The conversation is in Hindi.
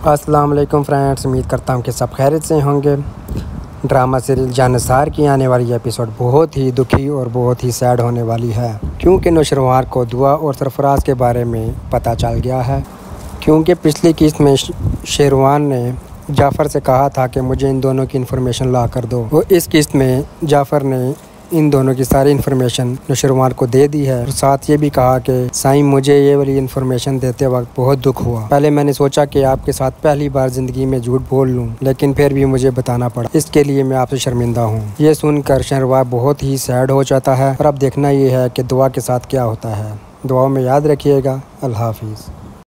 अस्सलाम वालेकुम फ्रेंड्स, उम्मीद करता हूँ कि सब खैरियत से होंगे। ड्रामा सीरियल जानसार की आने वाली एपिसोड बहुत ही दुखी और बहुत ही सैड होने वाली है, क्योंकि नौशरवार को दुआ और सरफराज के बारे में पता चल गया है। क्योंकि पिछली किस्त में शेरवान ने जाफ़र से कहा था कि मुझे इन दोनों की इन्फॉर्मेशन ला कर दो। वो इस किस्त में जाफ़र ने इन दोनों की सारी इन्फॉर्मेशन नुशरवान को दे दी है। और साथ ये भी कहा कि, साईं, मुझे ये वाली इन्फॉर्मेशन देते वक्त बहुत दुख हुआ। पहले मैंने सोचा कि आपके साथ पहली बार ज़िंदगी में झूठ बोल लूँ, लेकिन फिर भी मुझे बताना पड़ा। इसके लिए मैं आपसे शर्मिंदा हूँ। ये सुनकर शहरवा बहुत ही सैड हो जाता है। और अब देखना ये है कि दुआ के साथ क्या होता है। दुआ में याद रखिएगा। अल्लाह हाफिज़।